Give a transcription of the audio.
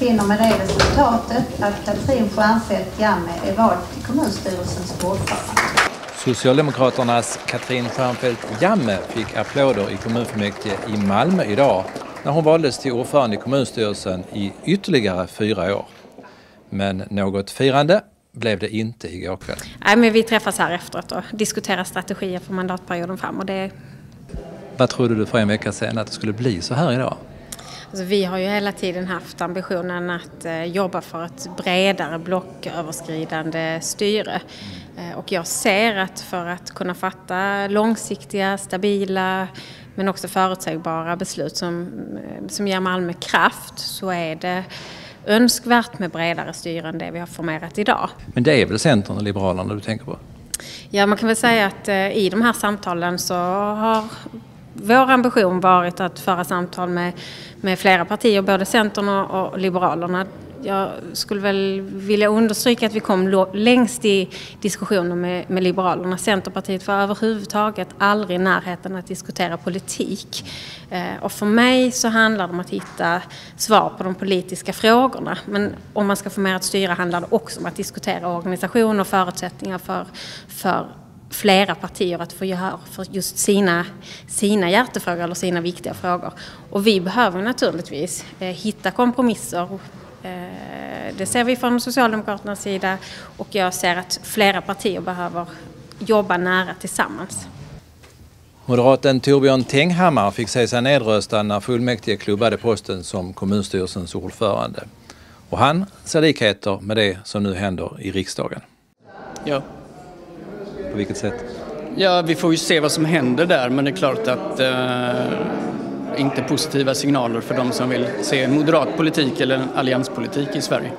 finner med det resultatet att Katrin Stjernfeldt Jamme är vald till kommunstyrelsens ordförande. Socialdemokraternas Katrin Stjernfeldt Jamme fick applåder i kommunfullmäktige i Malmö idag när hon valdes till ordförande i kommunstyrelsen i ytterligare fyra år. Men något firande blev det inte igår kväll. Nej, men vi träffas här efteråt och diskuterar strategier för mandatperioden fram. Och det... Vad trodde du för en vecka sedan att det skulle bli så här idag? Alltså, vi har ju hela tiden haft ambitionen att eh, jobba för ett bredare blocköverskridande styre. Eh, och jag ser att för att kunna fatta långsiktiga, stabila men också förutsägbara beslut som, eh, som ger Malmö kraft så är det önskvärt med bredare styre än det vi har formerat idag. Men det är väl Centern och Liberalerna du tänker på? Ja, man kan väl säga att i de här samtalen så har vår ambition varit att föra samtal med, med flera partier, både Centern och, och Liberalerna jag skulle väl vilja understryka att vi kom längst i diskussionen med, med Liberalerna. Centerpartiet var överhuvudtaget aldrig i närheten att diskutera politik. Eh, och för mig så handlar det om att hitta svar på de politiska frågorna. Men om man ska få mer att styra handlar det också om att diskutera organisation och förutsättningar för, för flera partier att få gehör för just sina, sina hjärtefrågor eller sina viktiga frågor. Och vi behöver naturligtvis eh, hitta kompromisser Eh, det ser vi från Socialdemokraternas sida och jag ser att flera partier behöver jobba nära tillsammans. Moderaten Torbjörn Tenghammar fick se sig nedröstad när fullmäktige klubbade posten som kommunstyrelsens ordförande. Och han ser likheter med det som nu händer i riksdagen. Ja. På vilket sätt? Ja, vi får ju se vad som händer där men det är klart att eh, inte positiva signaler för de som vill se moderat politik eller allianspolitik i Sverige.